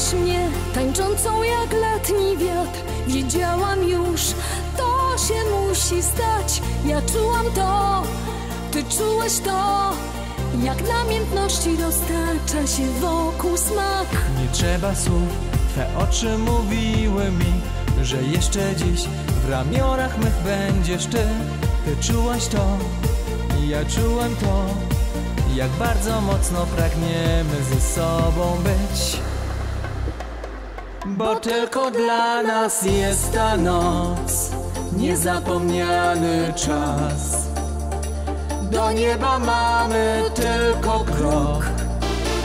Pragnęłeś mnie tańczącą jak letni wiatr. Wiedziałam już, to się musi stać. Ja czułam to, ty czułeś to. Jak namiętności roztacza się wokół smak. Nie trzeba słów, twe oczy mówiły mi Że jeszcze dziś w ramionach mych będziesz ty. Ty czułaś to, ja czułem to Jak bardzo mocno pragniemy ze sobą być Bo tylko dla nas jest ta noc Niezapomniany czas. Do nieba mamy tylko krok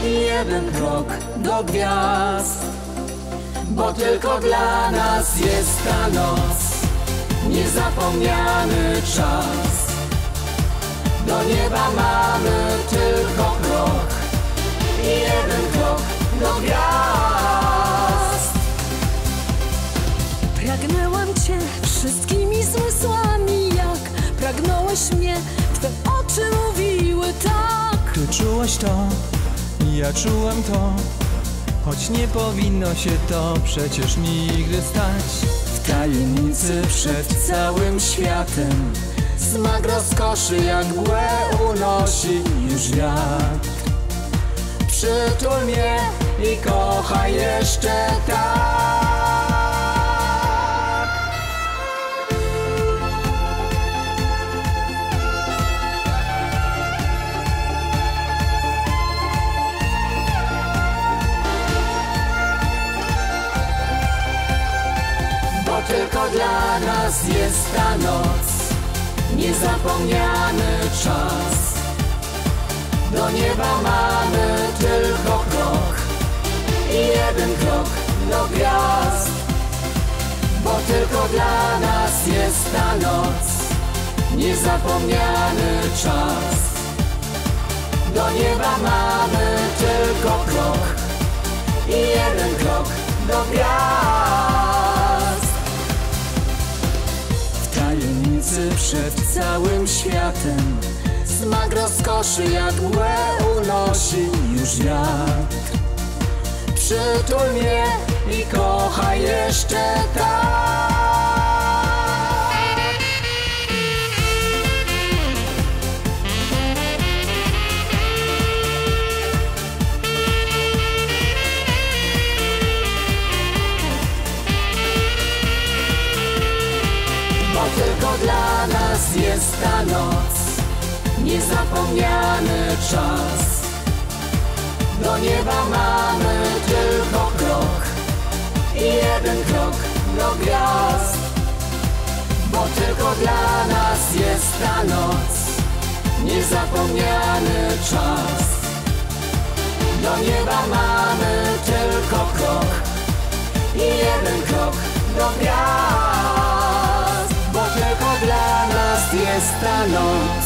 Jeden krok do gwiazd. Bo tylko dla nas jest ta noc Niezapomniany czas. Do nieba mamy tylko krok Jeden krok do gwiazd Pragnęłam cię wszystkimi zmysłami Jak pragnąłeś mnie, twe oczy mówiły tak. Ty czułaś to, ja czułem to Choć nie powinno się to przecież nigdy stać. W tajemnicy przed całym światem Smak rozkoszy jak mgłę unosi już wiatr. Przytul mnie i kochaj jeszcze tak nas jest ta noc. Niezapomniany czas. Do nieba mamy tylko krok I jeden krok do gwiazd. Bo tylko dla nas jest ta noc. Niezapomniany czas. Do nieba mamy tylko krok I jeden krok do gwiazd tajemnicy przed całym światem. Smak rozkoszy mgłę unosi już wiatr. Przytul mnie i kochaj jeszcze tak dla nas jest ta noc. Niezapomniany czas. Do nieba mamy tylko krok I jeden krok do gwiazd Bo tylko dla nas jest ta noc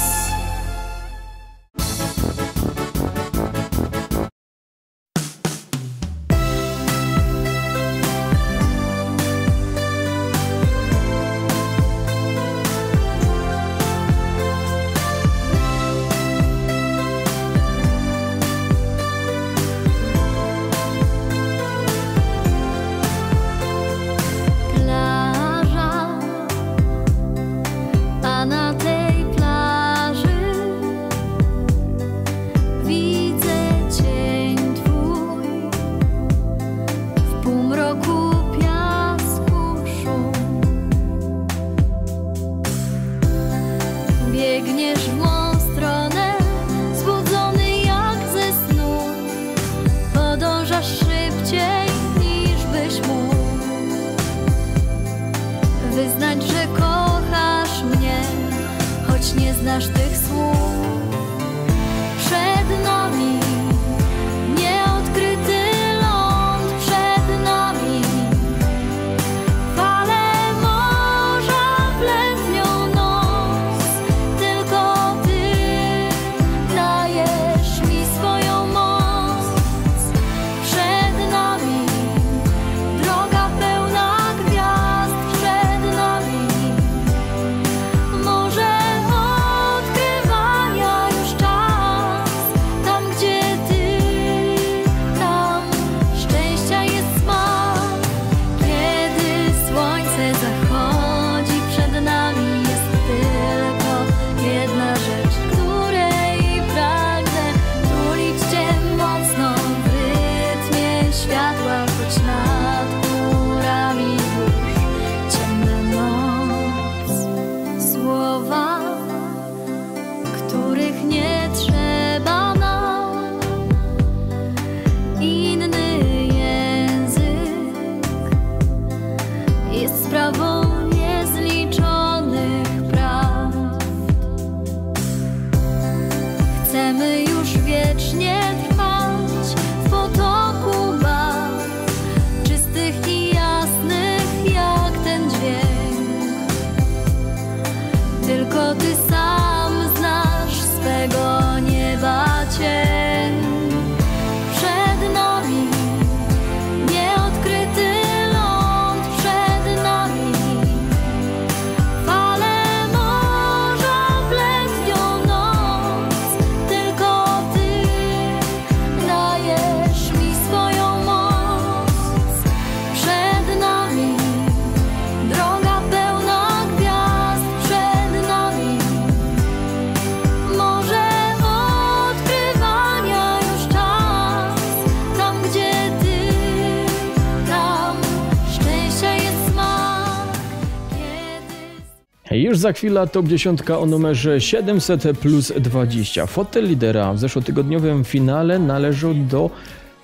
Już za chwilę top 10 o numerze 700 plus 20. Fotel lidera w zeszłotygodniowym finale należał do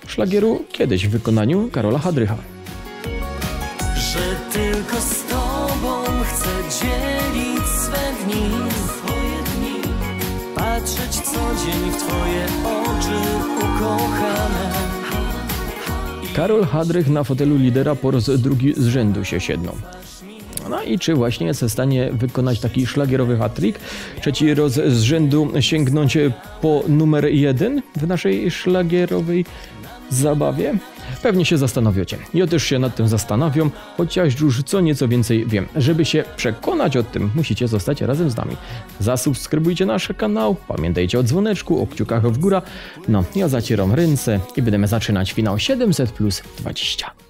szlagieru kiedyś w wykonaniu Karola Hadrycha. Że tylko z tobą chcę dzielić swe dni, swoje dni, patrzeć co dzień w twoje oczy ukochane. Karol Hadrych na fotelu lidera po raz drugi z rzędu się siednął. No i czy właśnie jest w stanie wykonać taki szlagierowy hat-trick? Trzeci roz z rzędu sięgnąć po numer jeden w naszej szlagierowej zabawie? Pewnie się zastanowicie. Ja też się nad tym zastanawiam, chociaż już co nieco więcej wiem. Żeby się przekonać o tym, musicie zostać razem z nami. Zasubskrybujcie nasz kanał, pamiętajcie o dzwoneczku, o kciukach w górę. No, ja zacieram ręce i będziemy zaczynać finał 700 plus 20.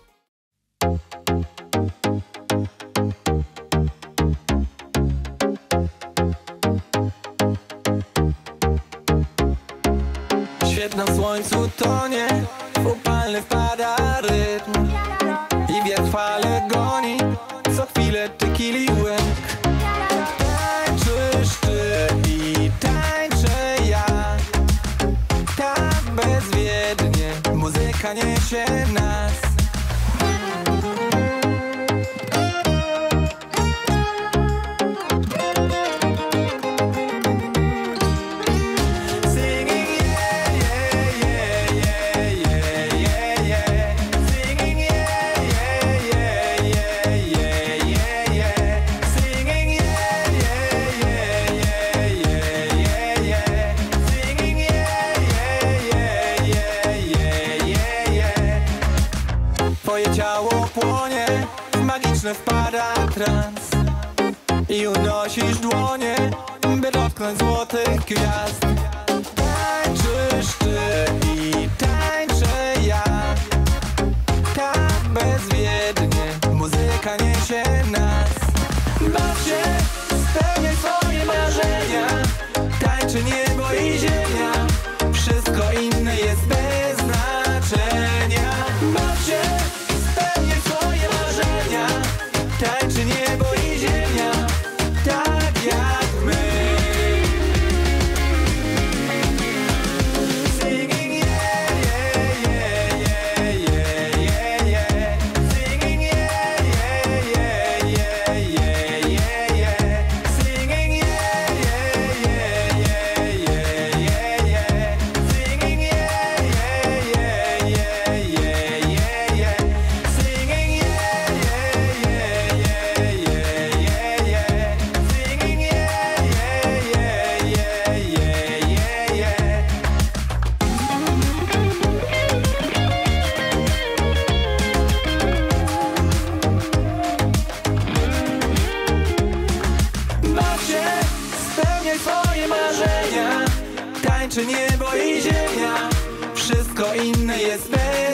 wszystko inne jest bez.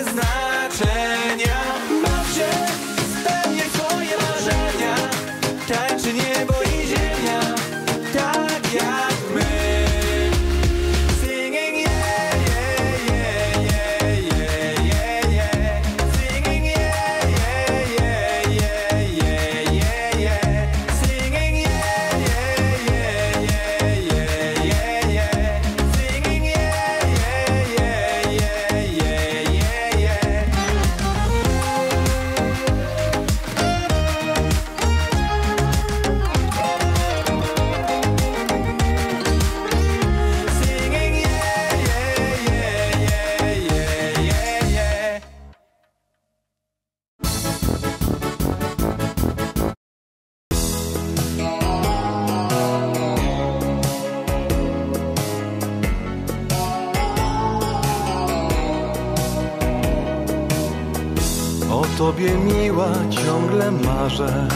Tobie miła ciągle marzę.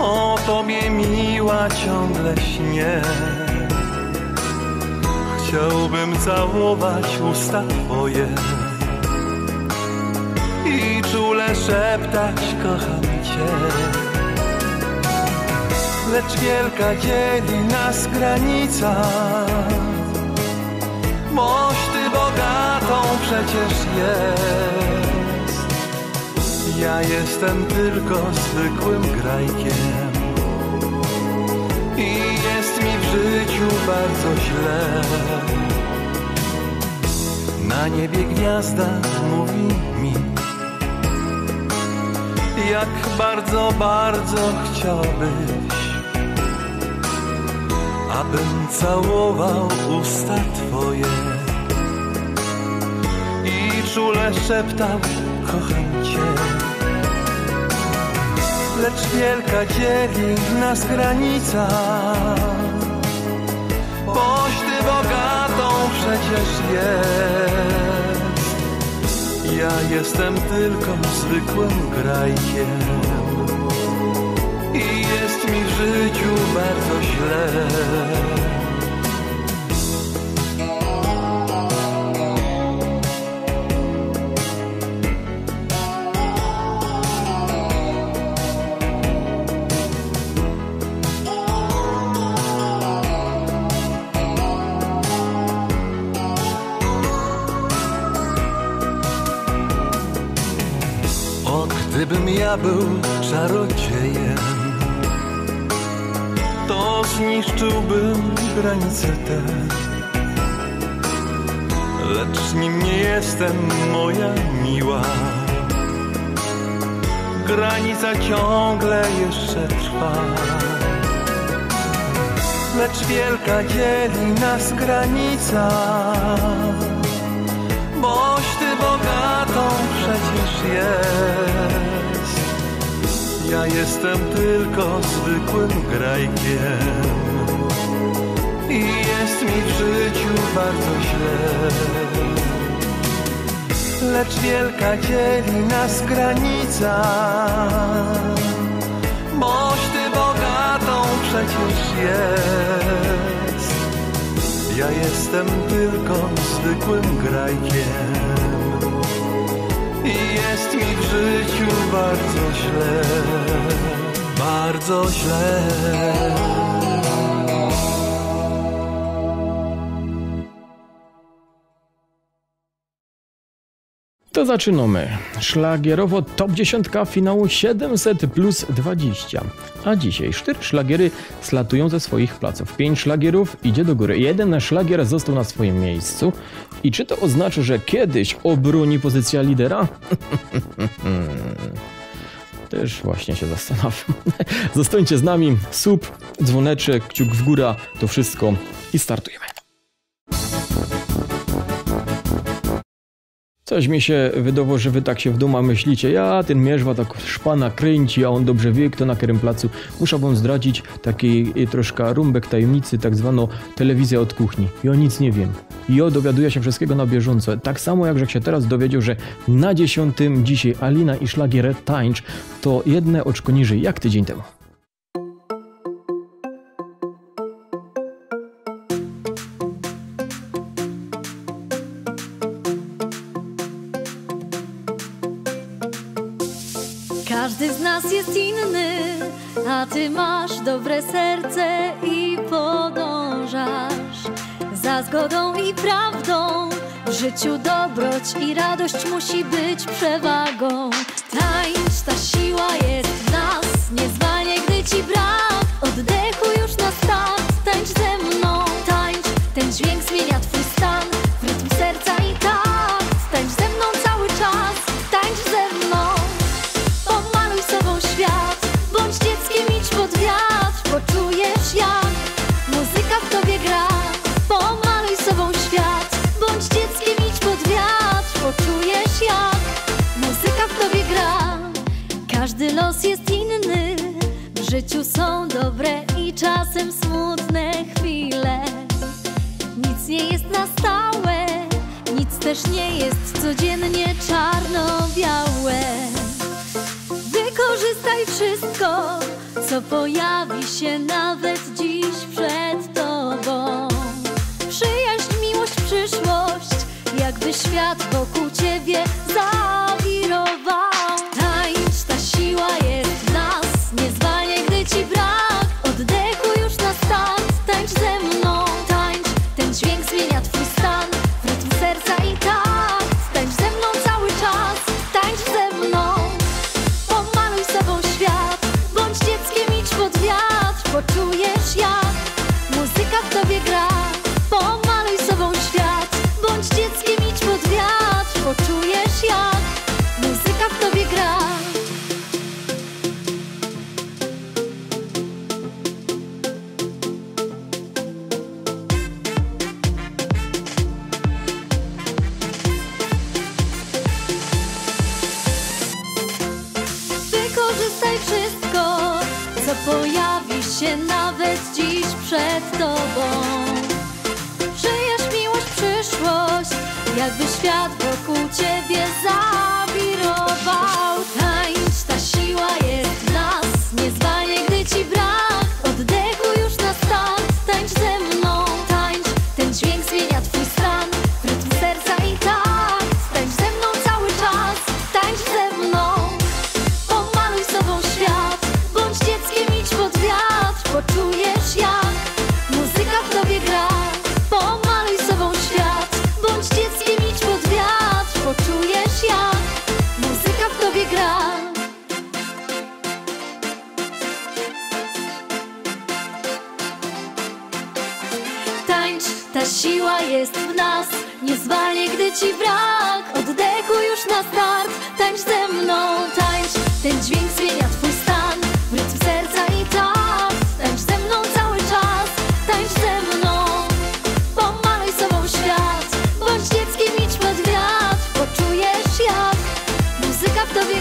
O tobie miła ciągle śnię. Chciałbym całować usta twoje i czule szeptać kocham cię. Lecz wielka dzieli nas granica, boś ty bogatą przecież jest. Ja jestem tylko zwykłym grajkiem i jest mi w życiu bardzo źle. Na niebie gwiazda mówi mi, jak bardzo, bardzo chciałbyś, abym całował usta Twoje i czule szeptał, kocham Cię. Lecz wielka dzieli nas granica, boś Ty bogatą przecież jest. Ja jestem tylko zwykłym grajkiem i jest mi w życiu bardzo źle. Gdybym ja był czarodziejem, to zniszczyłbym granice te. Lecz nim nie jestem, moja miła. Granica ciągle jeszcze trwa. Lecz wielka dzieli nas granica, boś ty bogatą przecież jest. Ja jestem tylko zwykłym grajkiem i jest mi w życiu bardzo źle. Lecz wielka dzieli nas granica, boś ty bogatą przecież jest. Ja jestem tylko zwykłym grajkiem jest mi w życiu bardzo źle, bardzo źle. To zaczynamy. Szlagierowo top 10 finału 700 plus 20. A dzisiaj cztery szlagiery slatują ze swoich placów. Pięć szlagierów idzie do góry. Jeden szlagier został na swoim miejscu. I czy to oznacza, że kiedyś obroni pozycja lidera? Też właśnie się zastanawiam. Zostańcie z nami. Sub, dzwoneczek, kciuk w górę, to wszystko i startujemy. Coś mi się wydawało, że wy tak się w duma myślicie. Ja, ten mierzwa tak szpana kręci, a on dobrze wie, kto na którym placu. Muszę wam zdradzić taki y, troszkę rumbek tajemnicy, tak zwaną telewizję od kuchni. Ja nic nie wiem. Ja dowiaduję się wszystkiego na bieżąco. Tak samo jak się teraz dowiedział, że na dziesiątym dzisiaj Alina i szlagier tańcz to jedne oczko niżej jak tydzień temu. Radość musi być przewagą. Los jest inny. W życiu są dobre i czasem smutne chwile. Nic nie jest na stałe Nic też nie jest codziennie czarno-białe. Wykorzystaj wszystko, co pojawi się nawet dziś.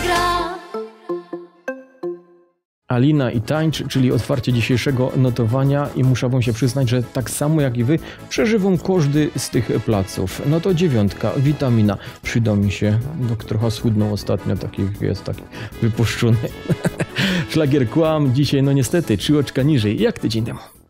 gra. Alina i Tańcz, czyli otwarcie dzisiejszego notowania i muszę wam się przyznać, że tak samo jak i wy przeżywam każdy z tych placów. No to dziewiątka, witamina. Przyda mi się, bo trochę schudnął ostatnio, takich jest taki wypuszczony. Szlagier kłam, dzisiaj no niestety trzy oczka niżej, jak tydzień temu.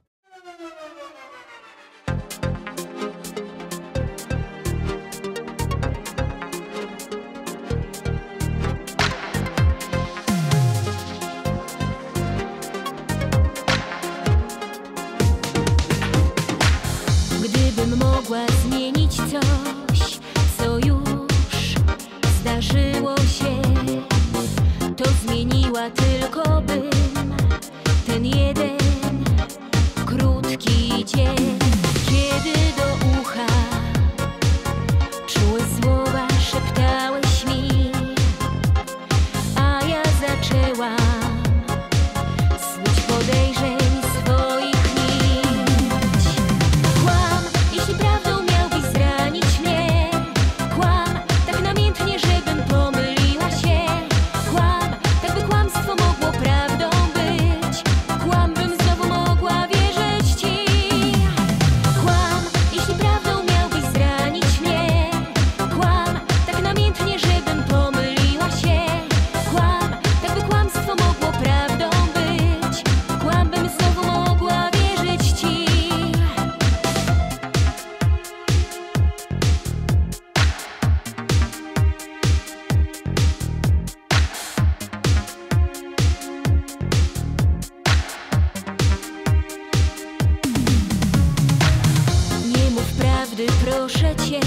możecie,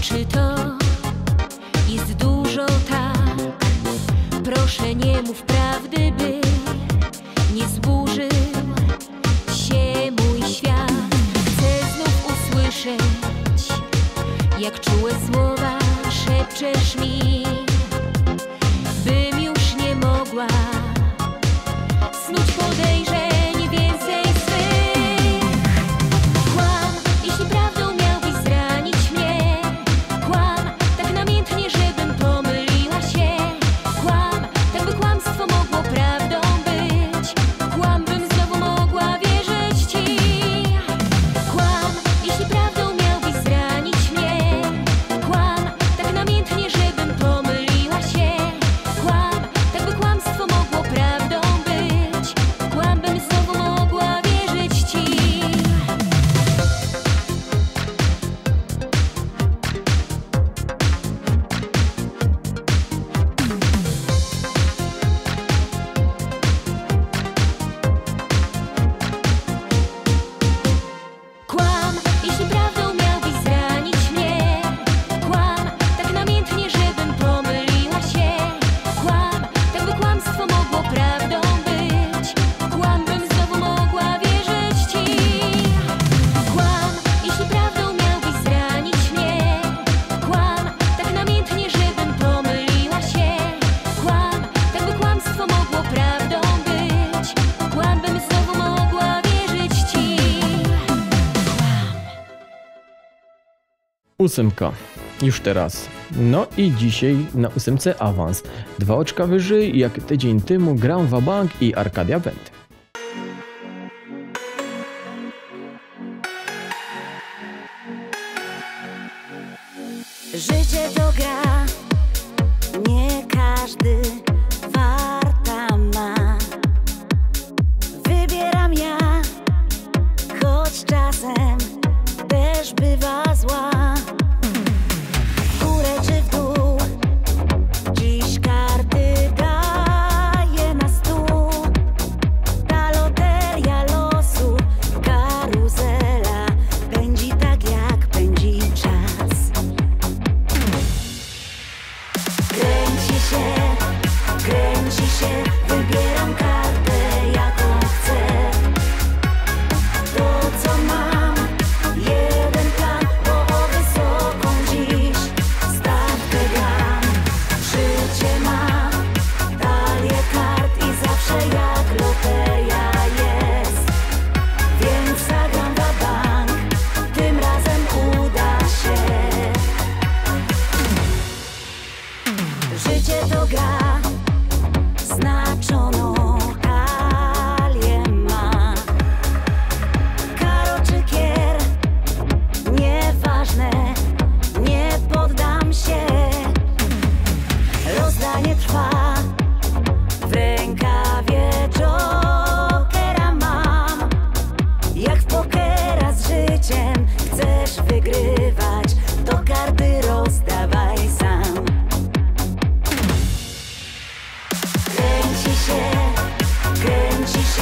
czy to jest dużo tak? Proszę nie mów prawdy, by nie zburzył się mój świat. Chcę znów usłyszeć, jak czułe słowa szepczesz mi. Ósemka. Już teraz. No i dzisiaj na ósemce awans. Dwa oczka wyżej, jak tydzień temu Gram Bank i Arkadia Wend.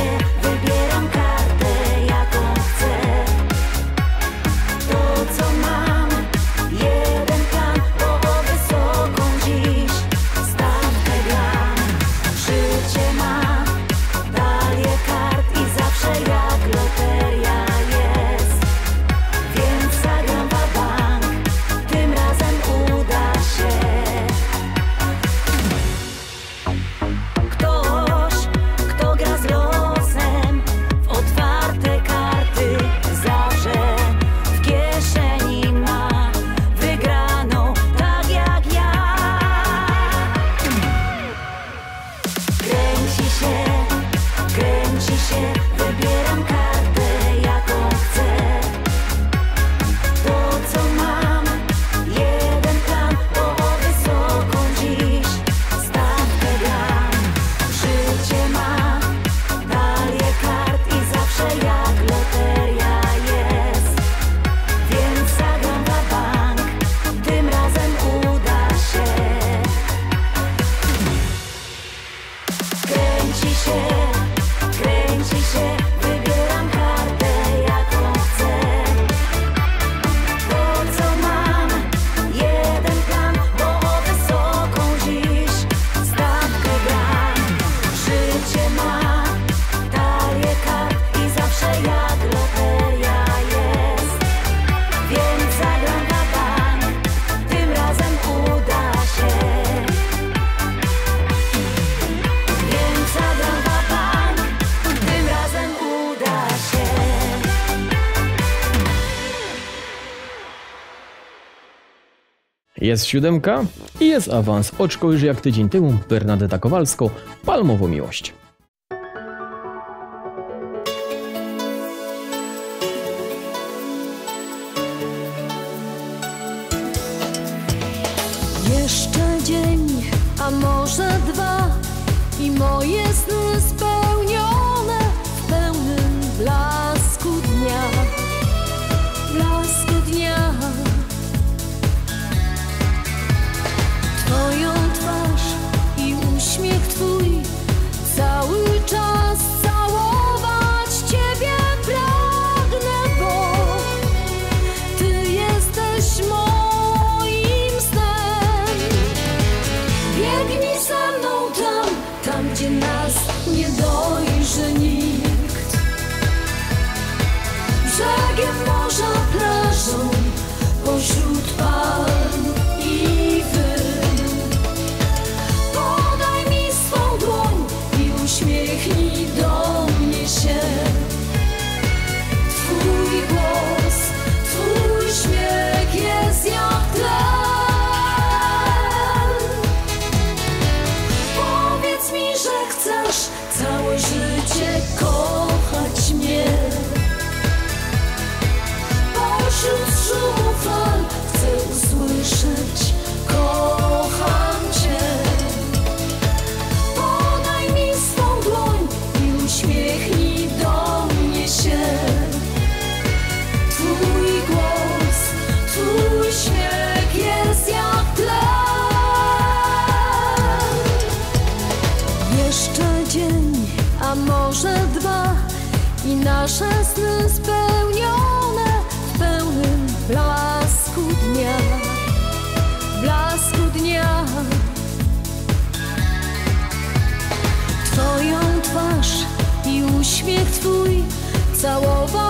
over. Jest siódemka i jest awans oczko już jak tydzień temu Bernadetta Kowalsko, Palmową Miłość. там, где нас не доишь, не it's all over.